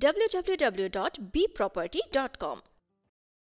www.bproperty.com.